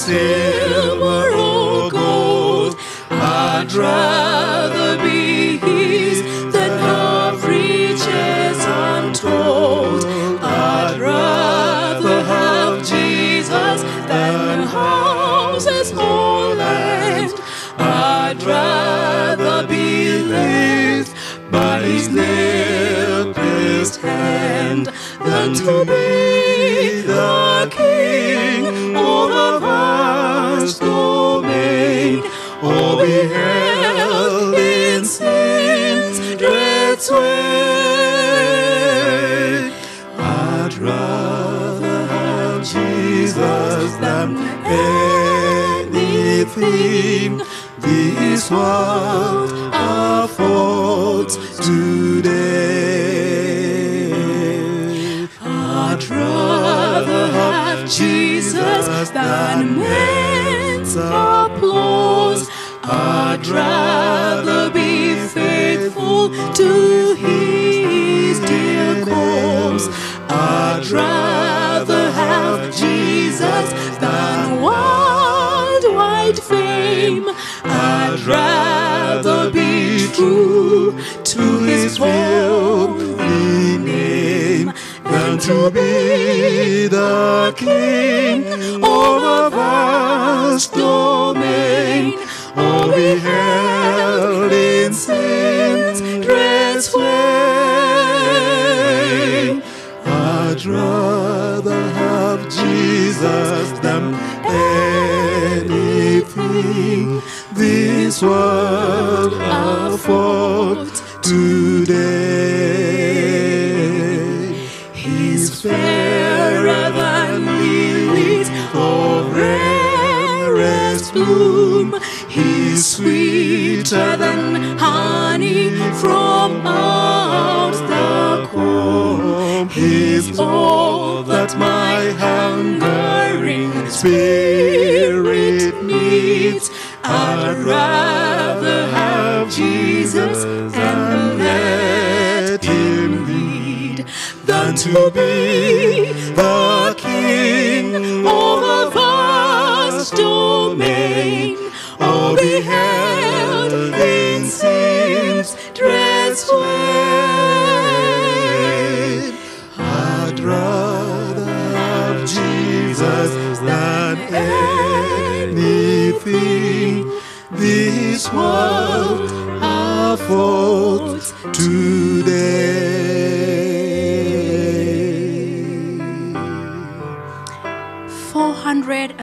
silver or gold. I'd rather be his than have riches untold. I'd rather have Jesus than houses or land. I'd rather be led by his nail-pierced hand than to be the king a vast domain or be held in sin's dread sway. I'd rather have Jesus than anything this world affords today. Jesus than men's applause. I'd rather be faithful to his dear cause. I'd rather have Jesus than worldwide fame. I'd rather be true to his holy name than to be king a vast domain or be held in sin's dread sway. I'd rather have Jesus than anything this world affords today. Bloom. He's sweeter than honey from out the comb. He's all that my hungering spirit needs. I'd rather have Jesus and let him lead than to be the king of domain or be held in sin's dread sway. I'd rather have Jesus than anything this world affords today.